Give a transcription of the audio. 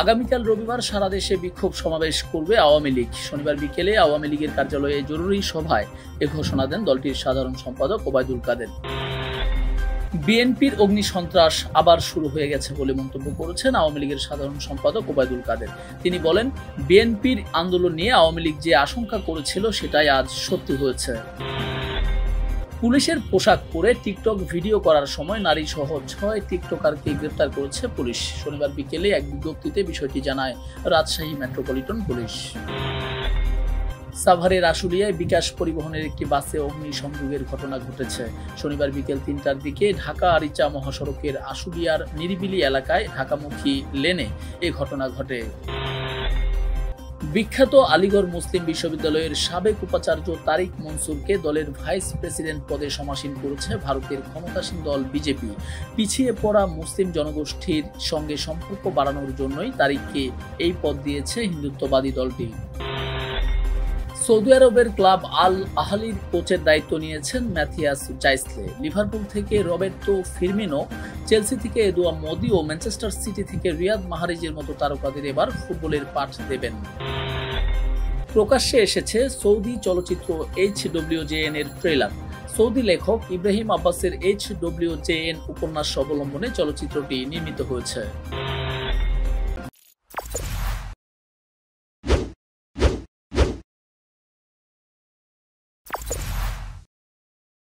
আগামীকাল রবিবার সারা দেশে বিক্ষোভ সমাবেশ করবে আওয়ামী লীগ। শনিবার বিকেলে আওয়ামী লীগের কার্যালয়ে জরুরি সভায় এ ঘোষণা দেন দলটির সাধারণ সম্পাদক ওবায়দুল কাদের। বিএনপির অগ্নিসন্ত্রাস আবার শুরু হয়ে গেছে বলে মন্তব্য করেছেন আওয়ামী লীগের সাধারণ সম্পাদক ওবায়দুল কাদের। তিনি বলেন, বিএনপির আন্দোলন নিয়ে আওয়ামী লীগ যে আশঙ্কা করেছিল সেটাই আজ সত্যি হয়েছে। পুলিশের পোশাক পরে টিকটক ভিডিও করার সময় নারী সহ ছয় টিকটকারকে গ্রেপ্তার করেছে পুলিশ। শনিবার বিকেলে এক বিজ্ঞপ্তিতে বিষয়টি জানায় রাজশাহী মেট্রোপলিটন পুলিশ। সাভারের আশুলিয়ায় বিকাশ পরিবহনের একটি বাসে অগ্নিসংযোগের ঘটনা ঘটেছে। শনিবার বিকেল তিনটার দিকে ঢাকা আরিচা মহাসড়কের আশুলিয়ার নিরিবিলি এলাকায় ঢাকামুখী লেনে এ ঘটনা ঘটে। বিখ্যাত আলিগড় মুসলিম বিশ্ববিদ্যালয়ের সাবেক উপাচার্য তারিক মনসুরকে দলের ভাইস প্রেসিডেন্ট পদে সমাসীন করেছে ভারতের ক্ষমতাসীন দল বিজেপি। পিছিয়ে পড়া মুসলিম জনগোষ্ঠীর সঙ্গে সম্পর্ক বাড়ানোর জন্যই তারিককে এই পদ দিয়েছে হিন্দুত্ববাদী দলটি। সৌদি আরবের ক্লাব আল আহলির কোচের দায়িত্ব নিয়েছেন ম্যাথিয়াস জাইসলে। লিভারপুল থেকে রবের্তো ফিরমিনো, চেলসি থেকে এদুয়া মোদি ও ম্যানচেস্টার সিটি থেকে রিয়াদ মাহারিজের মতো তারকাদের এবার ফুটবলের পাঠ দেবেন। প্রকাশ্যে এসেছে সৌদি চলচ্চিত্র এইচ ডব্লিউজেএন এর ট্রেলার। সৌদি লেখক ইব্রাহিম আব্বাসের এইচ ডব্লিউজেএন উপন্যাস অবলম্বনে চলচ্চিত্রটি নির্মিত হয়েছে।